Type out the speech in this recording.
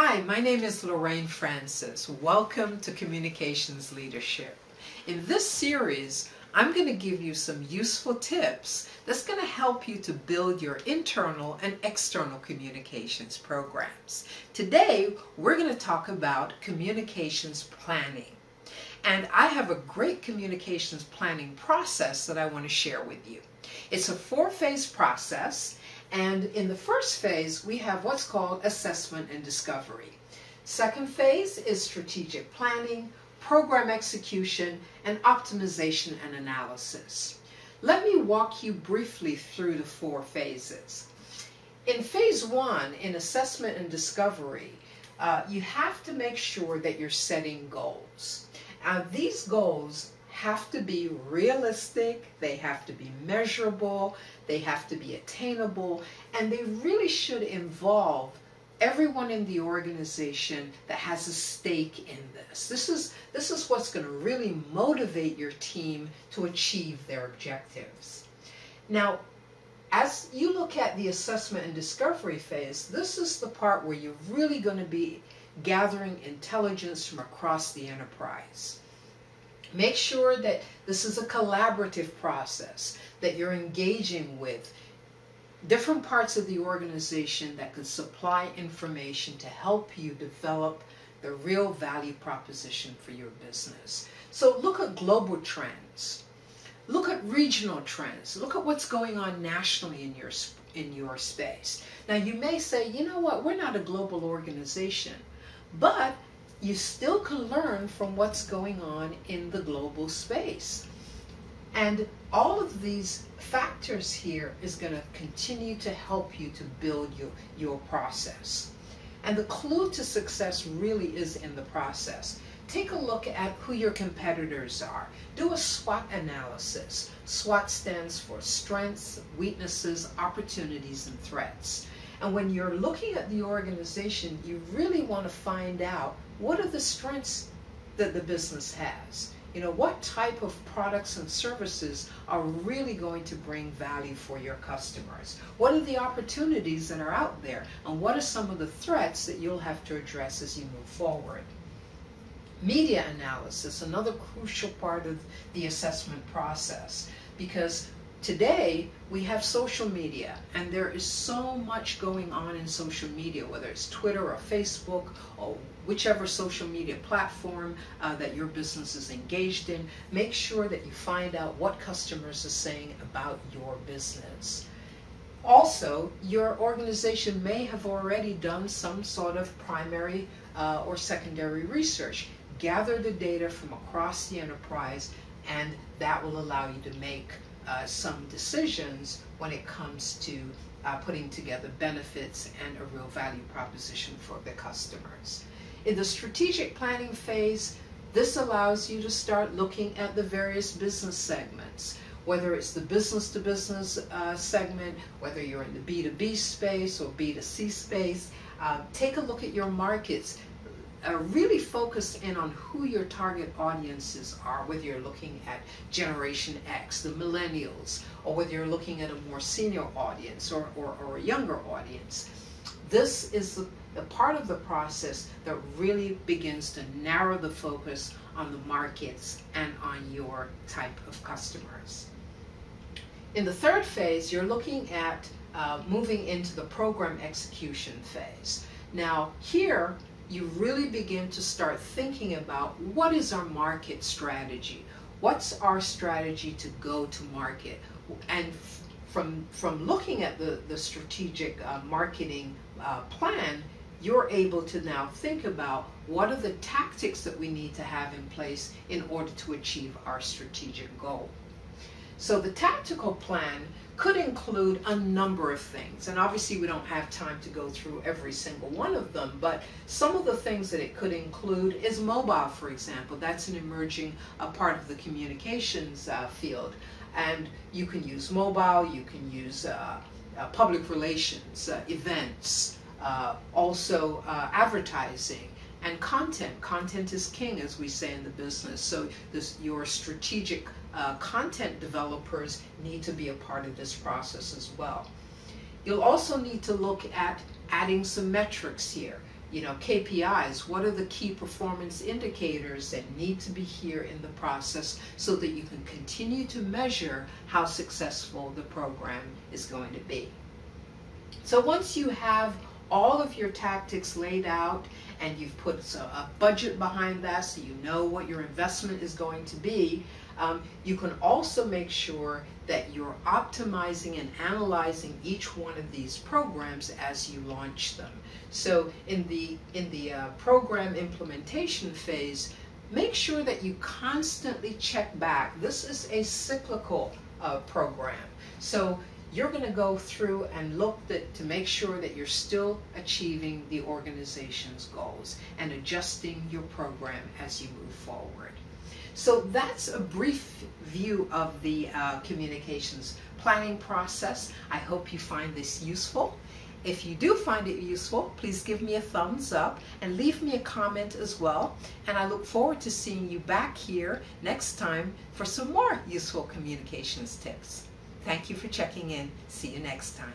Hi, my name is Lorraine Francis. Welcome to Communications Leadership. In this series, I'm going to give you some useful tips that's going to help you to build your internal and external communications programs. Today, we're going to talk about communications planning. And I have a great communications planning process that I want to share with you. It's a four-phase process and in the first phase, we have what's called assessment and discovery. Second phase is strategic planning, program execution, and optimization and analysis. Let me walk you briefly through the four phases. In phase one, in assessment and discovery, uh, you have to make sure that you're setting goals. Now, these goals have to be realistic, they have to be measurable, they have to be attainable, and they really should involve everyone in the organization that has a stake in this. This is this is what's going to really motivate your team to achieve their objectives. Now, as you look at the assessment and discovery phase, this is the part where you're really going to be gathering intelligence from across the enterprise. Make sure that this is a collaborative process, that you're engaging with different parts of the organization that can supply information to help you develop the real value proposition for your business. So look at global trends. Look at regional trends. Look at what's going on nationally in your in your space. Now you may say, you know what, we're not a global organization, but you still can learn from what's going on in the global space. And all of these factors here is going to continue to help you to build your, your process. And the clue to success really is in the process. Take a look at who your competitors are. Do a SWOT analysis. SWOT stands for strengths, weaknesses, opportunities, and threats. And when you're looking at the organization, you really want to find out what are the strengths that the business has. You know, what type of products and services are really going to bring value for your customers? What are the opportunities that are out there? And what are some of the threats that you'll have to address as you move forward? Media analysis, another crucial part of the assessment process, because today we have social media and there is so much going on in social media whether it's twitter or facebook or whichever social media platform uh, that your business is engaged in make sure that you find out what customers are saying about your business. Also your organization may have already done some sort of primary uh, or secondary research. Gather the data from across the enterprise and that will allow you to make uh, some decisions when it comes to uh, putting together benefits and a real value proposition for the customers. In the strategic planning phase, this allows you to start looking at the various business segments, whether it's the business to business uh, segment, whether you're in the B2B space or B2C space. Uh, take a look at your markets uh, really focus in on who your target audiences are, whether you're looking at Generation X, the millennials, or whether you're looking at a more senior audience or, or, or a younger audience. This is the, the part of the process that really begins to narrow the focus on the markets and on your type of customers. In the third phase, you're looking at uh, moving into the program execution phase. Now, here you really begin to start thinking about what is our market strategy? What's our strategy to go to market? And from, from looking at the, the strategic uh, marketing uh, plan, you're able to now think about what are the tactics that we need to have in place in order to achieve our strategic goal. So the tactical plan could include a number of things. And obviously we don't have time to go through every single one of them, but some of the things that it could include is mobile, for example. That's an emerging uh, part of the communications uh, field. And you can use mobile, you can use uh, uh public relations, uh, events, uh, also advertising, and content. Content is king, as we say in the business. So this, your strategic uh, content developers need to be a part of this process as well. You'll also need to look at adding some metrics here. you know, KPIs, what are the key performance indicators that need to be here in the process so that you can continue to measure how successful the program is going to be. So once you have all of your tactics laid out and you've put a budget behind that so you know what your investment is going to be, um, you can also make sure that you're optimizing and analyzing each one of these programs as you launch them. So in the, in the uh, program implementation phase, make sure that you constantly check back. This is a cyclical uh, program. So you're going to go through and look that, to make sure that you're still achieving the organization's goals and adjusting your program as you move forward. So that's a brief view of the uh, communications planning process. I hope you find this useful. If you do find it useful, please give me a thumbs up and leave me a comment as well. And I look forward to seeing you back here next time for some more useful communications tips. Thank you for checking in. See you next time.